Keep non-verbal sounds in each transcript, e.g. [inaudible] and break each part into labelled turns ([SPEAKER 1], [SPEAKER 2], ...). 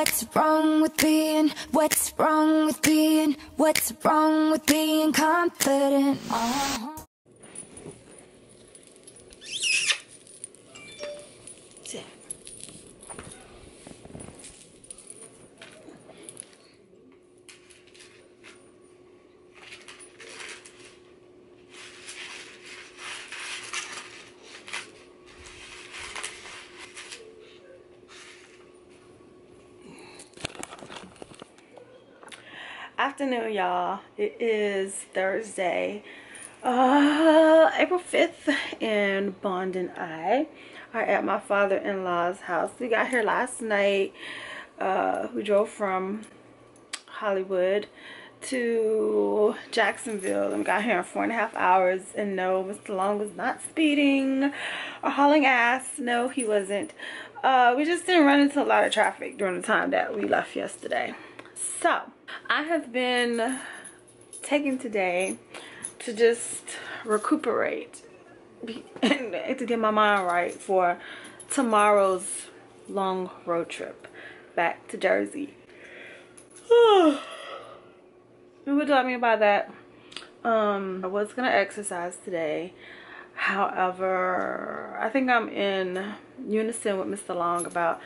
[SPEAKER 1] What's wrong with being? What's wrong with being? What's wrong with being confident? Uh-huh.
[SPEAKER 2] Afternoon y'all. It is thursday uh april 5th and bond and i are at my father-in-law's house. We got here last night uh we drove from hollywood to jacksonville and got here in four and a half hours and no mr long was not speeding or hauling ass. No he wasn't. Uh we just didn't run into a lot of traffic during the time that we left yesterday. So I have been taking today to just recuperate and [laughs] to get my mind right for tomorrow's long road trip back to Jersey. [sighs] what do I mean by that? Um, I was gonna exercise today. However, I think I'm in unison with Mr. Long about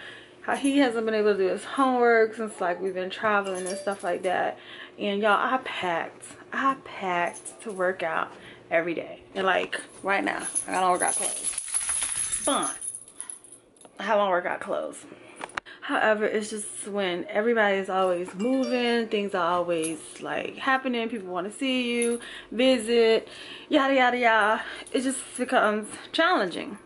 [SPEAKER 2] how he hasn't been able to do his homework since like we've been traveling and stuff like that. And y'all i packed i packed to work out every day. And like right now i don't work out clothes. Fun. I haven't workout clothes. However it's just when everybody is always moving things are always like happening people want to see you visit yada yada yada it just becomes challenging.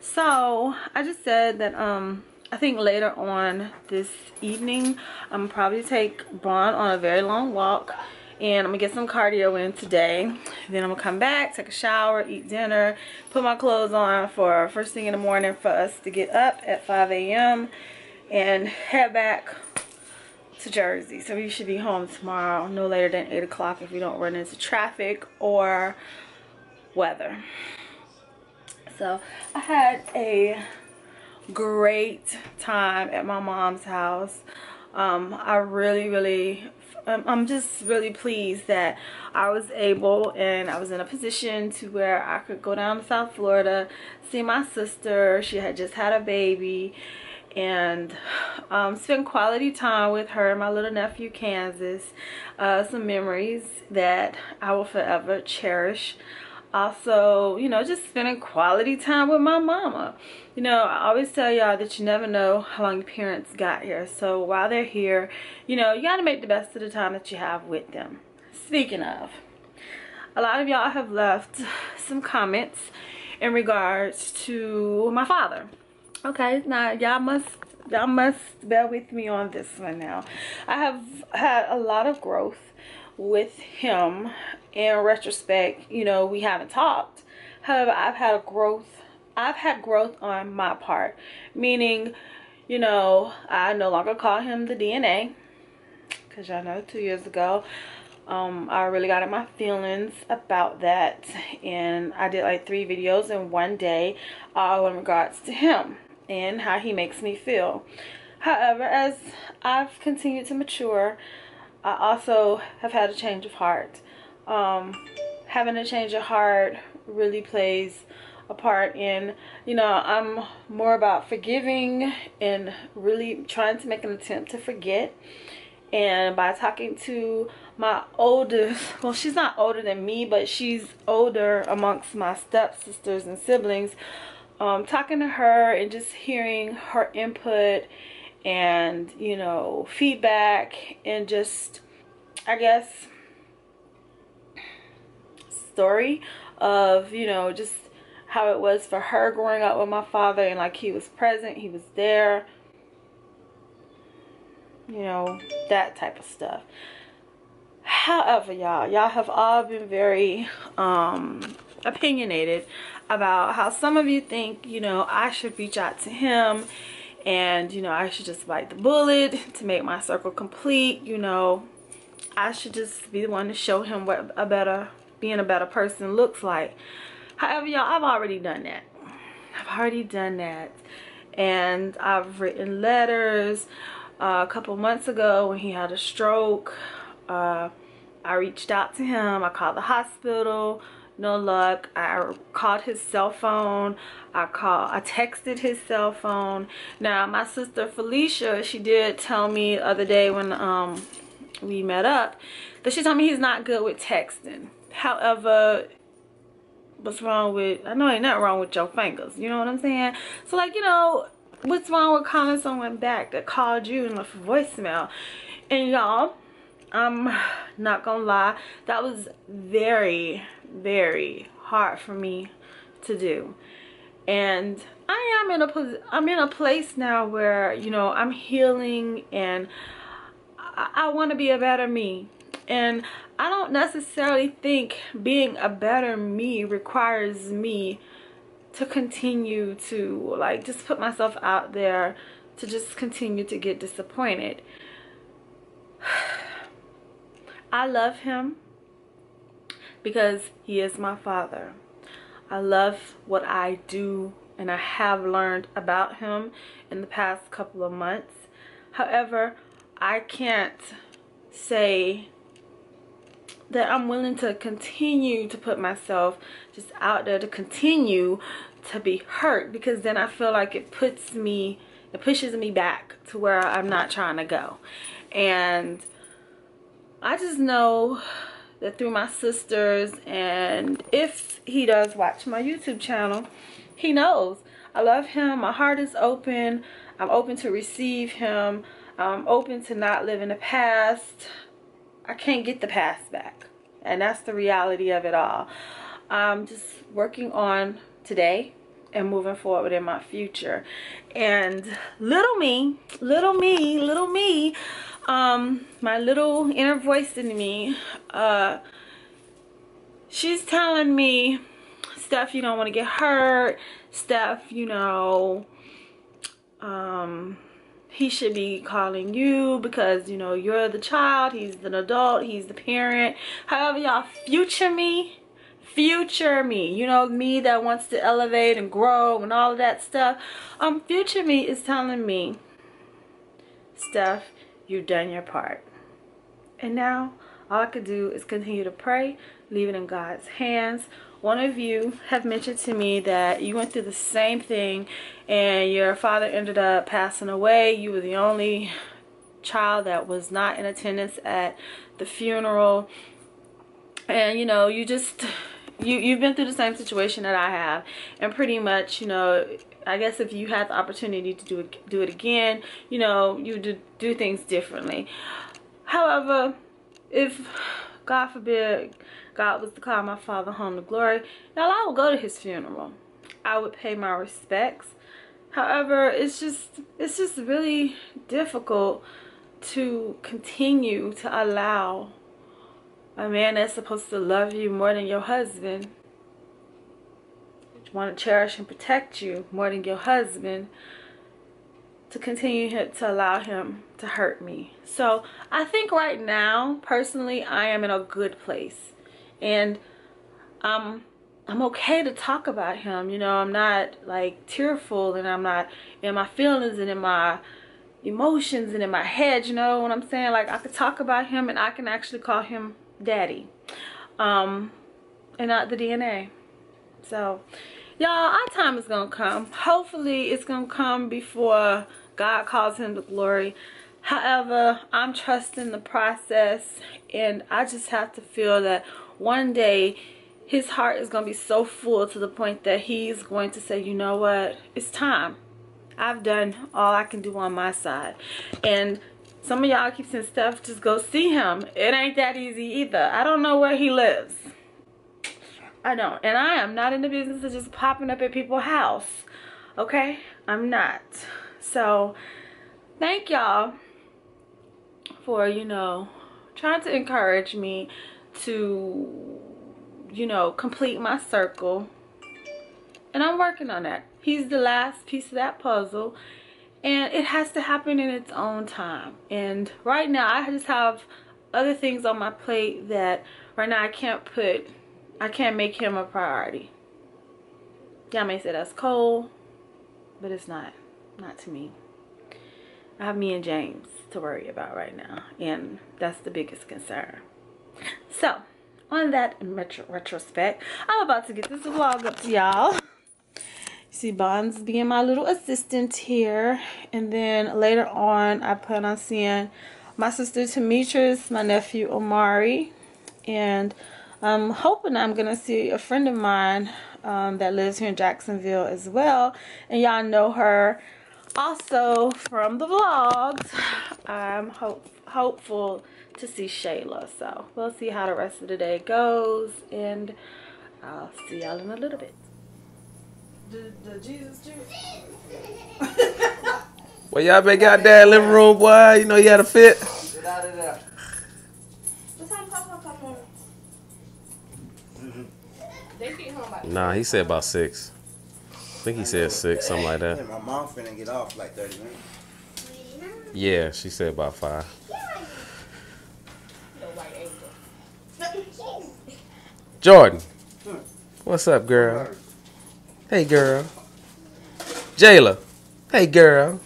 [SPEAKER 2] So i just said that um I think later on this evening, I'm probably take Bond on a very long walk and I'm gonna get some cardio in today. Then I'm gonna come back, take a shower, eat dinner, put my clothes on for first thing in the morning for us to get up at 5 a.m. and head back to Jersey. So we should be home tomorrow, no later than 8 o'clock if we don't run into traffic or weather. So I had a great time at my mom's house. Um, I really, really, I'm just really pleased that I was able and I was in a position to where I could go down to South Florida, see my sister. She had just had a baby and um, spend quality time with her and my little nephew Kansas. Uh, some memories that I will forever cherish also you know just spending quality time with my mama. You know i always tell y'all that you never know how long your parents got here. So while they're here you know you got to make the best of the time that you have with them. Speaking of a lot of y'all have left some comments in regards to my father. Okay now y'all must y'all must bear with me on this one now. I have had a lot of growth with him in retrospect you know we haven't talked however i've had a growth i've had growth on my part meaning you know i no longer call him the dna because y'all know two years ago um, I really got in my feelings about that and I did like three videos in one day all in regards to him and how he makes me feel. However, as I've continued to mature, I also have had a change of heart. Um, having a change of heart really plays a part in, you know, I'm more about forgiving and really trying to make an attempt to forget. And by talking to my oldest, [laughs] well, she's not older than me, but she's older amongst my stepsisters and siblings. Um, talking to her and just hearing her input and you know feedback and just I guess story of you know just how it was for her growing up with my father and like he was present he was there. You know that type of stuff. However y'all y'all have all been very um opinionated about how some of you think you know I should reach out to him and you know I should just bite the bullet to make my circle complete. You know, I should just be the one to show him what a better being a better person looks like. However, y'all, I've already done that. I've already done that, and I've written letters. Uh, a couple months ago, when he had a stroke, uh, I reached out to him. I called the hospital no luck. I called his cell phone. I called i texted his cell phone. Now my sister felicia she did tell me the other day when um we met up that she told me he's not good with texting. However what's wrong with i know ain't nothing wrong with your fingers. You know what i'm saying? So like you know what's wrong with calling someone back that called you and left a voicemail? And y'all i'm not gonna lie that was very very hard for me to do and i am in a i'm in a place now where you know i'm healing and i, I want to be a better me and i don't necessarily think being a better me requires me to continue to like just put myself out there to just continue to get disappointed I love him because he is my father. I love what I do and I have learned about him in the past couple of months. However, I can't say that I'm willing to continue to put myself just out there to continue to be hurt because then I feel like it puts me, it pushes me back to where I'm not trying to go. And I just know that through my sisters and if he does watch my YouTube channel, he knows. I love him. My heart is open. I'm open to receive him. I'm open to not live in the past. I can't get the past back. And that's the reality of it all. I'm just working on today and moving forward in my future. And little me, little me, little me, um, my little inner voice in me, uh, she's telling me, stuff you don't want to get hurt. stuff you know, um, he should be calling you because, you know, you're the child. He's an adult. He's the parent. However, y'all, future me, future me, you know, me that wants to elevate and grow and all of that stuff. Um, future me is telling me, Steph, you've done your part. And now all I could do is continue to pray, leave it in God's hands. One of you have mentioned to me that you went through the same thing and your father ended up passing away. You were the only child that was not in attendance at the funeral. And you know, you just you you've been through the same situation that I have and pretty much, you know, I guess if you had the opportunity to do it, do it again, you know, you do, do things differently. However, if God forbid God was to call my father home to glory, now I would go to his funeral. I would pay my respects. However, it's just it's just really difficult to continue to allow a man that's supposed to love you more than your husband want to cherish and protect you more than your husband to continue to allow him to hurt me. So I think right now, personally, I am in a good place. And um, I'm okay to talk about him. You know, I'm not like tearful and I'm not in my feelings and in my emotions and in my head. You know what I'm saying? Like I could talk about him and I can actually call him daddy. Um, and not the DNA. So y'all our time is gonna come. Hopefully it's gonna come before god calls him to glory. However i'm trusting the process and i just have to feel that one day his heart is gonna be so full to the point that he's going to say you know what? It's time. I've done all i can do on my side. And some of y'all keep saying stuff just go see him it ain't that easy either i don't know where he lives I don't. And I am not in the business of just popping up at people's house. Okay? I'm not. So, thank y'all for, you know, trying to encourage me to, you know, complete my circle. And I'm working on that. He's the last piece of that puzzle. And it has to happen in its own time. And right now, I just have other things on my plate that right now I can't put, I can't make him a priority. Y'all may say that's cold, but it's not, not to me. I have me and James to worry about right now, and that's the biggest concern. So, on that retro- retrospect, I'm about to get this vlog up to y'all. [laughs] See, Bonds being my little assistant here, and then later on, I plan on seeing my sister Demetrius, my nephew Omari, and I'm hoping I'm gonna see a friend of mine um, that lives here in Jacksonville as well, and y'all know her also from the vlogs. I'm hope hopeful to see Shayla, so we'll see how the rest of the day goes, and I'll see y'all in a little bit. The, the Jesus [laughs]
[SPEAKER 3] Well, y'all been got that living room, boy. You know you had a fit.
[SPEAKER 4] Get out of there. Mm-hmm.
[SPEAKER 3] Nah, he said about six. I think he said six, something like that.
[SPEAKER 4] my mom finna get off like 30 minutes.
[SPEAKER 3] Yeah, she said about five. Jordan, hmm. what's up, girl? Hey, girl. Jayla, hey, girl.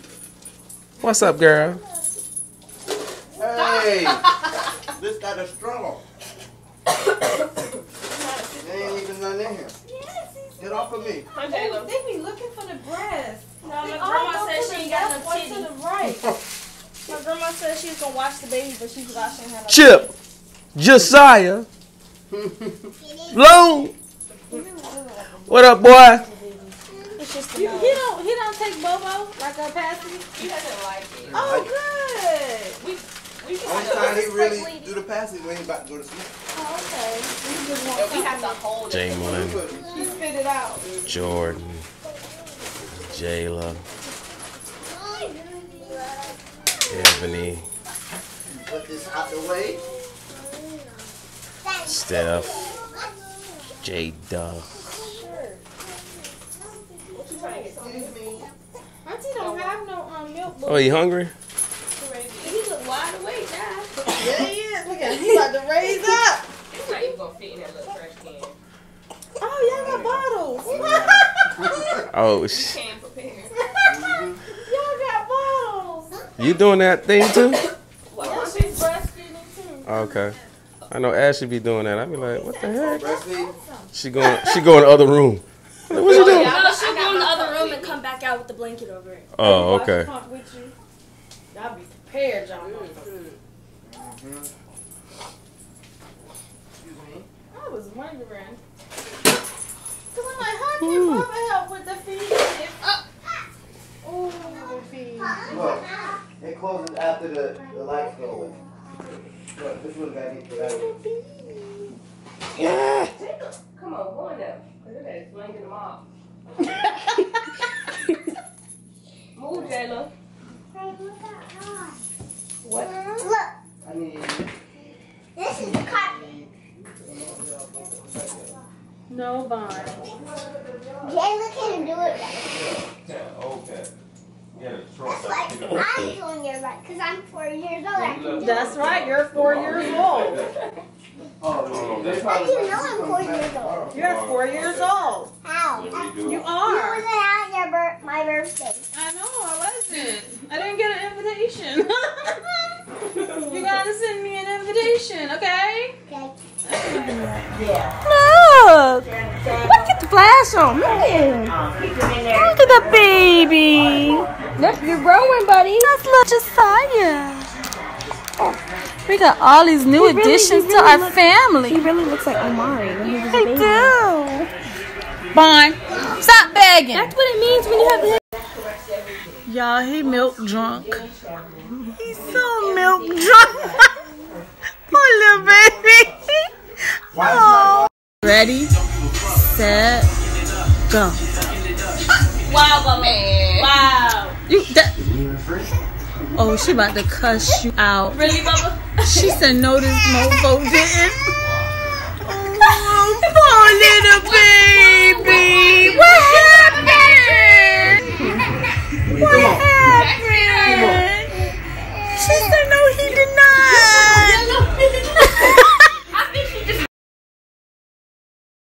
[SPEAKER 3] What's up, girl?
[SPEAKER 4] Hey! this got a straw. there ain't even none in here. Get off of me.
[SPEAKER 2] They be looking for the breast.
[SPEAKER 5] No, my grandma said she ain't got no titty.
[SPEAKER 2] the right. [laughs]
[SPEAKER 5] My grandma said she was gonna watch the baby, but she forgot she ain't had no
[SPEAKER 3] Chip, Josiah, [laughs] Long. What up, boy?
[SPEAKER 5] It's just
[SPEAKER 2] He, he don't he don't take Bobo like a passy.
[SPEAKER 6] He doesn't like it.
[SPEAKER 2] Oh good.
[SPEAKER 6] We we just
[SPEAKER 4] Only time he
[SPEAKER 6] to,
[SPEAKER 4] really do the passage when he about to go to sleep.
[SPEAKER 2] Oh, okay. He just
[SPEAKER 6] yeah, we have to hold it.
[SPEAKER 3] Jamlin,
[SPEAKER 2] to spit it out.
[SPEAKER 3] Jordan, Jayla, Ebony,
[SPEAKER 4] Put this out the way.
[SPEAKER 3] Steph, J Dub.
[SPEAKER 2] Auntie don't have no um milk.
[SPEAKER 3] Oh, you hungry?
[SPEAKER 5] He look wide awake now.
[SPEAKER 2] Yeah, he is. Look at him. He about to raise up.
[SPEAKER 6] It's not even gonna fit in that little trash can.
[SPEAKER 2] Oh, y'all got bottles. [laughs]
[SPEAKER 3] Oh, sh-
[SPEAKER 6] Can prepare.
[SPEAKER 2] y'all got bottles.
[SPEAKER 3] you doing that thing too?
[SPEAKER 2] Yeah, she's breastfeeding too.
[SPEAKER 3] Okay. I know Ashley be doing that. I be like, what the heck?
[SPEAKER 4] Breastfeed.
[SPEAKER 3] She going, she going to the other room. Like, what you doing?
[SPEAKER 5] No, she'll go in the other room and come back out with the blanket over it.
[SPEAKER 3] Oh,
[SPEAKER 2] Watch
[SPEAKER 3] okay.
[SPEAKER 2] the pump with you. Y'all be prepared, y'all. I was wondering. Cause I'm like, how can Papa help with the feeding? If, uh, oh, the feed.
[SPEAKER 4] Look, it closes after the, the lights go away. Look, this one gotta get gotta
[SPEAKER 6] Come on, go in there. Look at that, blanket them off. [laughs] Move, Jayla.
[SPEAKER 4] What? Look. I mean,
[SPEAKER 1] This is the carpet.
[SPEAKER 2] No bond.
[SPEAKER 1] Jayla can do it right.
[SPEAKER 3] Okay.
[SPEAKER 1] That's like I'm doing it right because I'm four years old. I can do
[SPEAKER 2] That's
[SPEAKER 1] it.
[SPEAKER 2] right. You're four years old.
[SPEAKER 4] oh, they
[SPEAKER 1] How do you know I'm four years old?
[SPEAKER 2] You're four years old.
[SPEAKER 1] How?
[SPEAKER 2] You
[SPEAKER 1] You
[SPEAKER 2] are.
[SPEAKER 1] Wasn't your bir- my birthday.
[SPEAKER 2] I know. I wasn't. I didn't get an invitation. [laughs] you gotta send me an invitation, okay?
[SPEAKER 1] Okay.
[SPEAKER 5] Look! Look at the flash on. Look at Look at the baby. Look, you're growing, buddy. That's little Josiah. We got all these new
[SPEAKER 7] really-
[SPEAKER 5] additions
[SPEAKER 7] he
[SPEAKER 5] to our
[SPEAKER 7] look-
[SPEAKER 5] family.
[SPEAKER 7] He really looks like Omari when he was a
[SPEAKER 5] They
[SPEAKER 7] baby.
[SPEAKER 5] do. Bond. Stop begging. That's what it means when you have the
[SPEAKER 2] Y'all, he milk drunk. He's so milk drunk. [laughs] Poor little baby. [laughs] Oh. Ready, set, go.
[SPEAKER 5] Wow, Bubba. Wow.
[SPEAKER 2] You that. Oh, she about to cuss you out.
[SPEAKER 5] Really, Bubba?
[SPEAKER 2] She said no, this mofo didn't. [laughs] a baby! What happened? What happened?
[SPEAKER 5] She's